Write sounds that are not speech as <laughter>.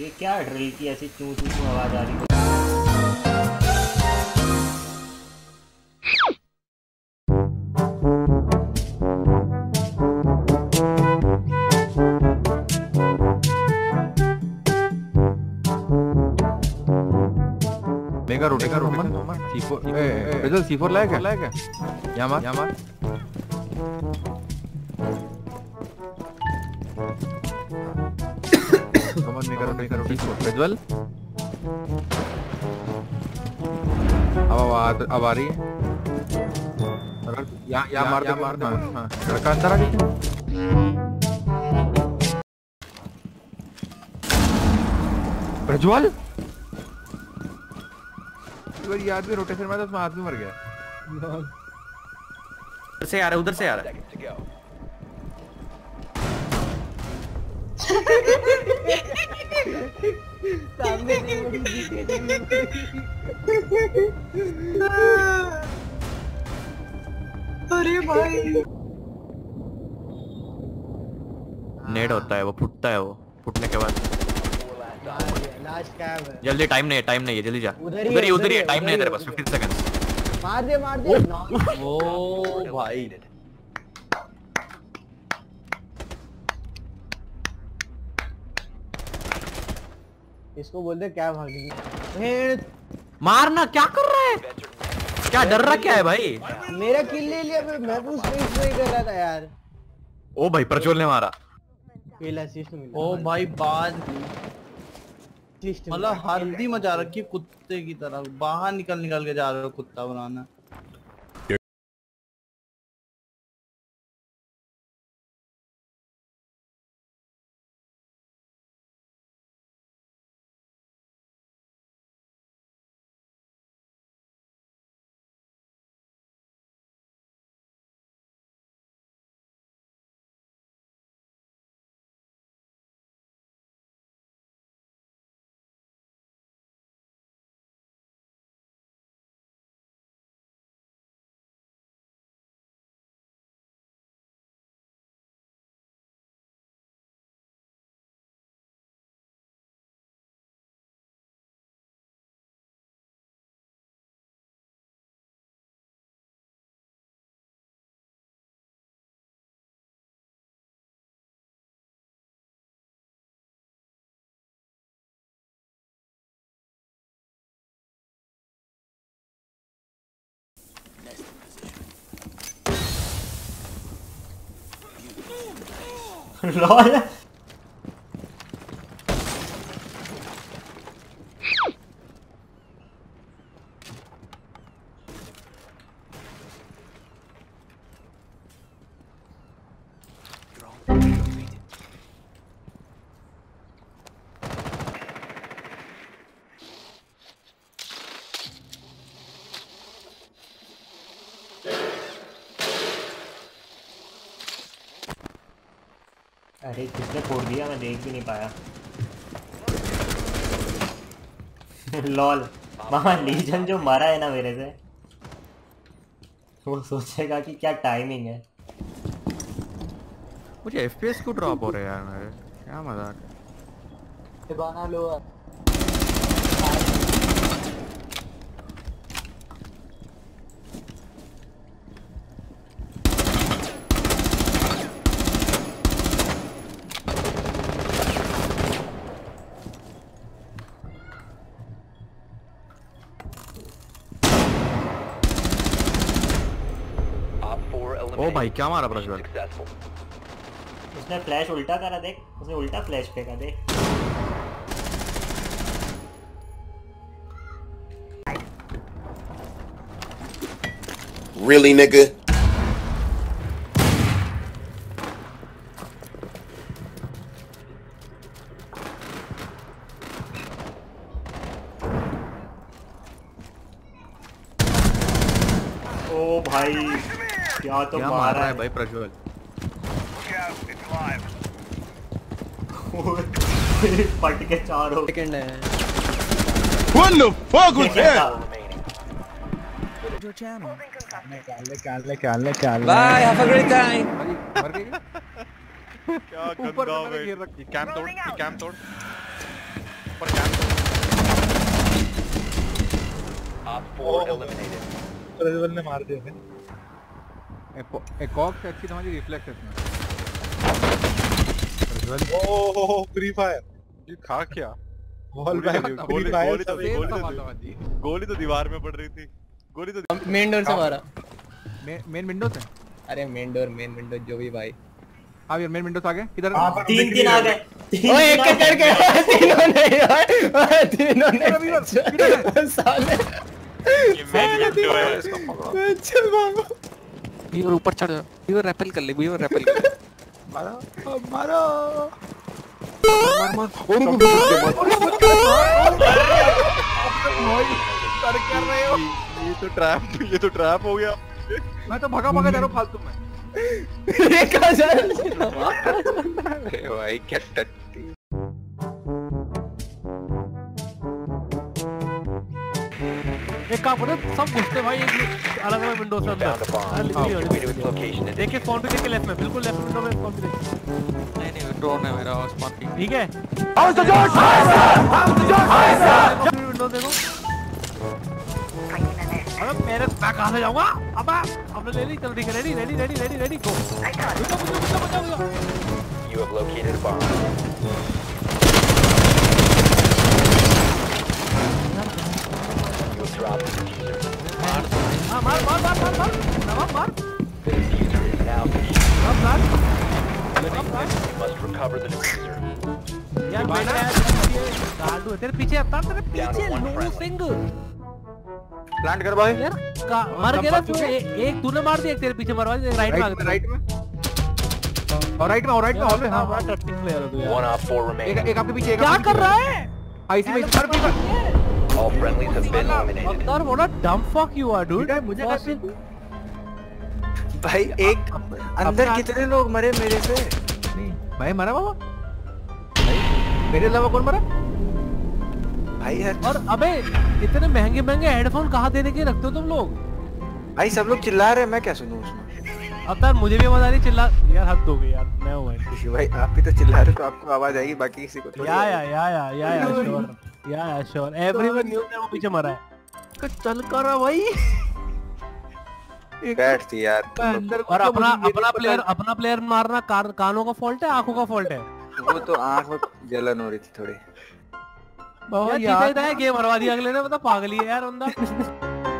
ये क्या ड्रिल की ऐसी चू चू चू आवाज़ आ रही है? Mega रोटेगा रोटेगा C4 a result C4 लाया क्या? लाया क्या? यहाँ मार। यहाँ मार। कमन मेगा रोटेगा रोटेगा प्रज्वल अब अब आ- अब आ रही है। यहाँ यहाँ मार दे मार दे हाँ लड़का अंदर आ गया प्रज्वल अगर ये आदमी रोटेशन में था उसमें आदमी मर गया। उधर से आ रहा है उधर से आ रहा है। <laughs> सामने अरे भाई। नेड होता है वो फुटता है वो फुटने के बाद। जल्दी टाइम नहीं है टाइम नहीं है जल्दी जा। उधर ही उधर ही है, टाइम नहीं है तेरे पास उधर 15 सेकंड्स मार दे मार दे। ओ भाई। इसको बोलते क्या भागी मारना क्या कर रहा है? क्या डर रहा क्या है भाई? मेरा किल ले लिया मैं मैं तो स्पेस नहीं कर रहा था यार। ओ भाई प्रज्वल ने मारा। किल असिस्ट मिला ओ भाई। बाद मतलब हल्दी मचा रखी कुत्ते की तरह। बाहर निकल निकल के जा रहे हो कुत्ता बनाना। <laughs> लॉल अरे किसने फोड़ दिया? मैं देख भी नहीं पाया। <laughs> लॉल। मामा लीजन जो मरा है ना मेरे से वो सोचेगा कि क्या टाइमिंग है। मुझे एफपीएस क्यों ड्रॉप हो रहे हैं यार मेरे? क्या मज़ाक है? बना लो। ओ भाई क्या मारा प्रज्वल उसने फ्लैश उल्टा करा देख। उसने उल्टा फ्लैश फेंका देख। Really, nigga? ओ भाई। क्या तो क्या मार रहा है है। भाई प्रज्वल? पट के चारों। सेकंड है। What the fuck was that? Bye have a great time मर गई क्या ऊपर गंदा मैंने भाई घेर रखी। ये कैंप तोड़ ये कैंप तोड़। ऊपर जान प्रज्वल ने मार दिया भाई एक कॉक से अच्छी तुम्हारी रिफ्लेक्स है इसमें। ओह फ्री फायर ये खा क्या? बॉल बैक गोली गोली तो गोली तो गोली तो दीवार में पड़ रही थी। गोली तो मेन डोर से मारा। मेन विंडो से? अरे मेन डोर मेन विंडो जो भी भाई। हाँ यार मेन विंडो से आ गए किधर तीन तीन आ गए। ओए एक एक करके तीनों ने यार। ओए, तीनों ने साले। ये मेन विंडो है। चल भागो वीवर ऊपर चढ़ जाओ। वीवर रैपल कर ले वीवर रैपल कर मारो मारो। मार मार। और कर कर रहे हो ये तो ट्रैप ये तो ट्रैप हो गया। मैं तो भगा भगा जा रहा हूँ फालतू में। <laughs> ये कहाँ जा रहा अरे <laughs> भाई क्या टट्टी। एक काम करो सब घुसते भाई एक अलग अलग विंडो से अंदर। हाँ, देखिए कौन भी देखिए लेफ़्ट में बिल्कुल लेफ़्ट विंडो में कौन भी देखिए। नहीं नहीं ड्रोन है मेरा स्पॉन पिंग ठीक है? विंडो देखो। अबे मेरे मैं कहाँ से जाऊँगा? अबे हमने ले ली ठीक ready ready ready ready ready go रुको रुको रुको रुको हाँ पीछे सिंह प्लांट कर भाई। यार का मर गया ना तू। एक तूने मार दिया एक तेरे पीछे मरवा दिया राइट में राइट में। और राइट में और राइट में हॉल में हाँ। हाँ बड़ा टट्टी प्लेयर है तू यार। एक एक आपके पीछे एक क्या कर पीछे। रहा है? आईसी में सर पे अवतार व्हाट अ डम फक यू आर डूड मुझे भाई एक अंदर कितने लोग मरे मेरे से? नहीं भाई मरा बाबा? भाई मेरे अलावा कौन मरा? भाई यार। और अबे इतने महँगे महँगे हेडफोन कहाँ देने के रखते हो तुम लोग? भाई सब लोग चिल्ला रहे हैं मैं क्या सुनूं उसमें? अवतार मुझे भी आवाज़ आ रही चिल्ला यार हद हो गई यार मैं हूँ भाई। <laughs> भाई आप भी तो चिल्ला रहे हो तो आपको आवाज़ आएगी बाकी किसी को या या या या या या श्योर या या श्योर एवरीवन न्यू वो पीछे मरा है। चल कर भाई। बैठ थी यार और अपना अपना प्लेयर अपना प्लेयर मारना कानों का फॉल्ट है आँखों का फॉल्ट है? वो तो आँख में जलन हो रही थी थोड़ी। यार यार है गेम हरवा दिया अगले ने मतलब पागल ही है यार बंदा। <laughs>